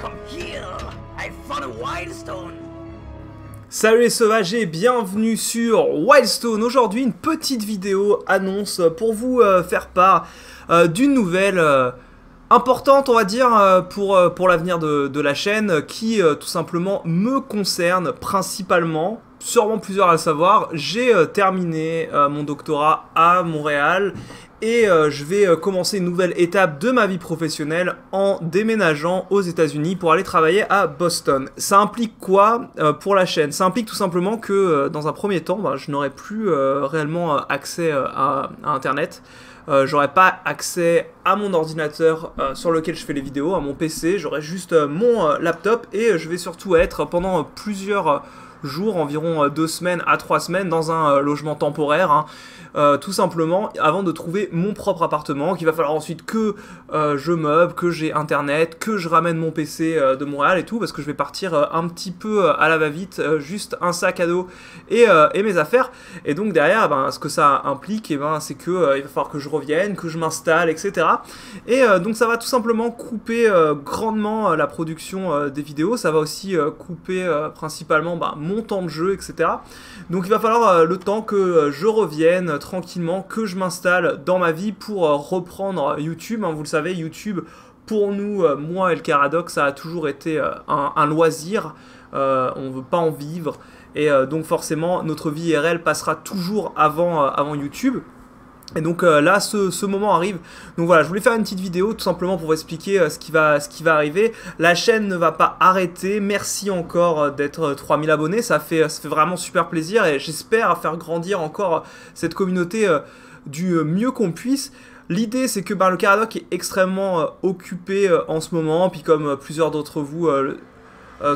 Come here. I found a. Salut les sauvages et bienvenue sur Wildstone. Aujourd'hui, une petite vidéo annonce pour vous euh, faire part euh, d'une nouvelle euh, importante, on va dire, pour, pour l'avenir de, de la chaîne qui tout simplement me concerne principalement. Sûrement plusieurs à le savoir, j'ai terminé mon doctorat à Montréal et euh, je vais euh, commencer une nouvelle étape de ma vie professionnelle en déménageant aux États-Unis pour aller travailler à Boston. Ça implique quoi euh, pour la chaîne? Ça implique tout simplement que dans un premier temps, bah, je n'aurai plus réellement accès à, à Internet. J'aurai pas accès à mon ordinateur sur lequel je fais les vidéos, à mon PC, j'aurai juste mon laptop et je vais surtout être pendant plusieurs jours, environ euh, deux semaines à trois semaines, dans un euh, logement temporaire. hein. Euh, tout simplement avant de trouver mon propre appartement qu'il va falloir ensuite que je meuble, que j'ai internet, que je ramène mon PC de Montréal et tout parce que je vais partir un petit peu à la va-vite, juste un sac à dos et, et mes affaires et donc derrière ben, ce que ça implique eh ben, c'est euh, il va falloir que je revienne, que je m'installe etc et donc ça va tout simplement couper grandement la production des vidéos, ça va aussi couper principalement mon temps de jeu, etc. Donc il va falloir euh, le temps que euh, je revienne tranquillement, que je m'installe dans ma vie pour euh, reprendre YouTube. hein. vous le savez, YouTube, pour nous, moi et le Caradoc, ça a toujours été un, loisir. On veut pas en vivre. Et donc forcément, notre vie IRL passera toujours avant, avant YouTube. Et donc euh, là, ce, moment arrive. Donc voilà, je voulais faire une petite vidéo tout simplement pour vous expliquer euh, ce, qui va, ce qui va arriver. La chaîne ne va pas arrêter. Merci encore euh, d'être euh, 3000 abonnés. Ça fait, vraiment super plaisir et j'espère faire grandir encore cette communauté du mieux qu'on puisse. L'idée, c'est que bah, le Caradoc est extrêmement occupé en ce moment. Puis comme plusieurs d'entre vous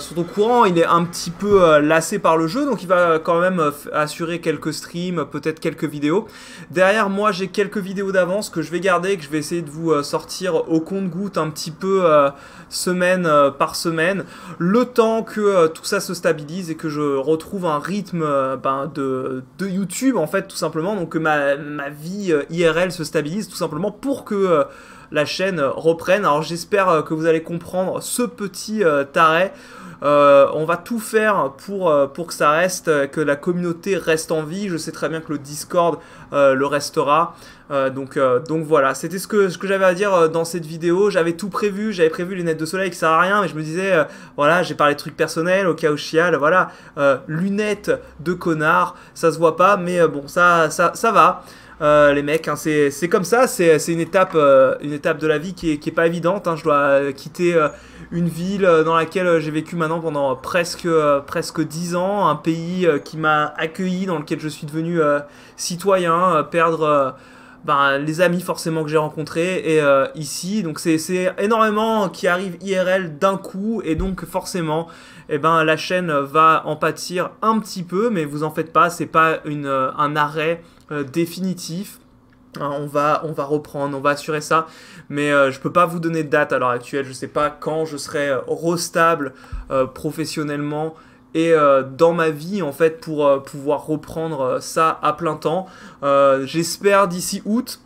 sont au courant, il est un petit peu euh, lassé par le jeu, donc il va quand même euh, assurer quelques streams, peut-être quelques vidéos. Derrière moi, j'ai quelques vidéos d'avance que je vais garder, que je vais essayer de vous euh, sortir au compte-goutte un petit peu euh, semaine euh, par semaine, le temps que euh, tout ça se stabilise et que je retrouve un rythme euh, ben, de, YouTube en fait tout simplement, donc que ma, vie euh, IRL se stabilise tout simplement pour que euh, la chaîne euh, reprenne. Alors j'espère euh, que vous allez comprendre ce petit euh, taré. On va tout faire pour, pour que ça reste, que la communauté reste en vie. Je sais très bien que le Discord le restera. Donc, donc voilà, c'était ce que, ce que j'avais à dire dans cette vidéo. J'avais tout prévu, j'avais prévu les lunettes de soleil qui servent à rien, mais je me disais, voilà, j'ai parlé de trucs personnels au cas où je chiale, voilà, lunettes de connard, ça se voit pas, mais bon, ça, ça, ça va. Euh, les mecs, hein, c'est comme ça, c'est une étape, euh, une étape de la vie qui est, qui est pas évidente. hein. Je dois euh, quitter euh, une ville dans laquelle j'ai vécu maintenant pendant presque presque 10 ans, un pays qui m'a accueilli, dans lequel je suis devenu citoyen, perdre ben, les amis forcément que j'ai rencontrés et euh, ici, donc c'est énormément qui arrive IRL d'un coup et donc forcément, eh ben la chaîne va en pâtir un petit peu, mais vous en faites pas, c'est pas euh, un arrêt euh, définitif. Hein, on va, on va reprendre, on va assurer ça, mais je peux pas vous donner de date à l'heure actuelle. Je sais pas quand je serai restable professionnellement et euh, dans ma vie en fait pour euh, pouvoir reprendre euh, ça à plein temps. J'espère d'ici août.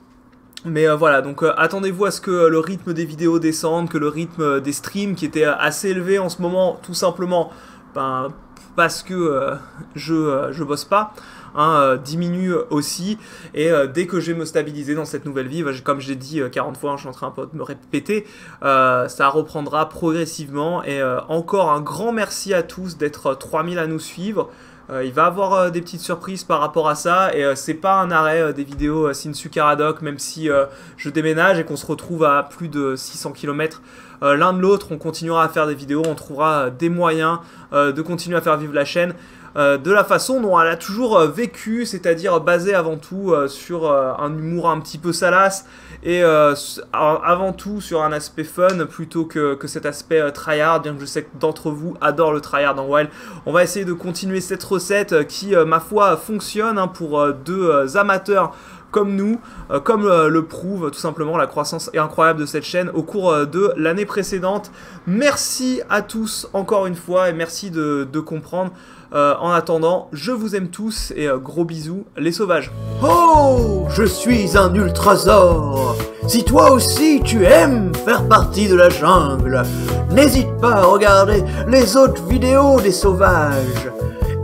Mais voilà, donc attendez-vous à ce que le rythme des vidéos descende, que le rythme des streams qui était assez élevé en ce moment, tout simplement, ben, parce que je, je bosse pas, hein, euh, diminue aussi. Et euh, dès que je vais me stabiliser dans cette nouvelle vie, bah, comme j'ai dit euh, 40 fois, hein, je suis en train un peu de me répéter, euh, ça reprendra progressivement. Et euh, encore un grand merci à tous d'être euh, 3000 à nous suivre. Euh, il va avoir euh, des petites surprises par rapport à ça et euh, c'est pas un arrêt euh, des vidéos euh, Sinsu Caradoc même si euh, je déménage et qu'on se retrouve à plus de 600 km l'un de l'autre on continuera à faire des vidéos on trouvera euh, des moyens euh, de continuer à faire vivre la chaîne euh, de la façon dont elle a toujours euh, vécu, c'est-à-dire basée avant tout euh, sur un humour un petit peu salace et avant tout sur un aspect fun plutôt que, cet aspect tryhard, bien que je sais que d'entre vous adorent le tryhard dans Wild. On va essayer de continuer cette recette qui, ma foi, fonctionne hein, pour deux amateurs comme nous, euh, comme euh, le prouve tout simplement la croissance incroyable de cette chaîne au cours euh, de l'année précédente. Merci à tous encore une fois et merci de, comprendre. En attendant, je vous aime tous et gros bisous les sauvages. Oh, je suis un ultrasor. Si toi aussi tu aimes faire partie de la jungle, n'hésite pas à regarder les autres vidéos des sauvages.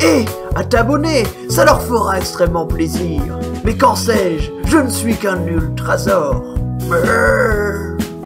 Et à t'abonner, ça leur fera extrêmement plaisir. Mais qu'en sais-je Je ne suis qu'un. Brrr.